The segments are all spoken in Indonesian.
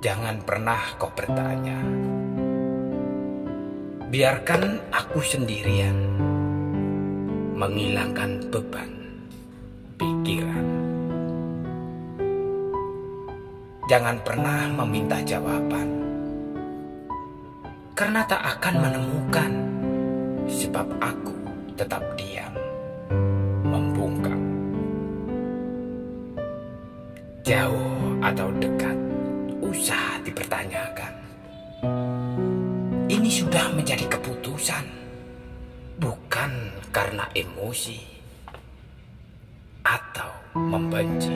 Jangan pernah kau bertanya. Biarkan aku sendirian menghilangkan beban pikiran. Jangan pernah meminta jawaban, karena tak akan menemukan, sebab aku tetap diam, membungkam. Jauh atau dekat, usah dipertanyakan. Ini sudah menjadi keputusan, bukan karena emosi atau membenci,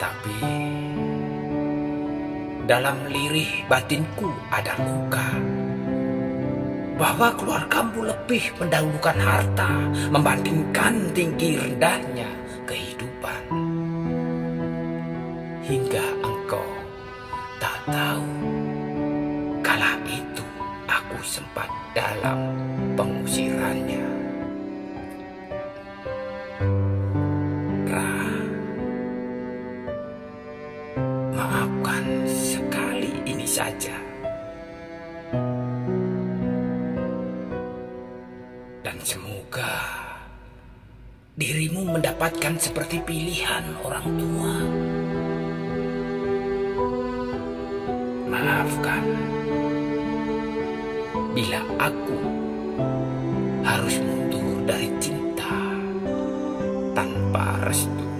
tapi dalam lirih batinku ada luka bahwa keluargamu lebih mendahulukan harta membandingkan tinggi rendahnya hingga engkau tak tahu. Kala itu aku sempat dalam pengusirannya. Ra maafkan sekali ini saja. Dan semoga dirimu mendapatkan seperti pilihan orang tua. Maafkan bila aku harus mundur dari cinta tanpa restu.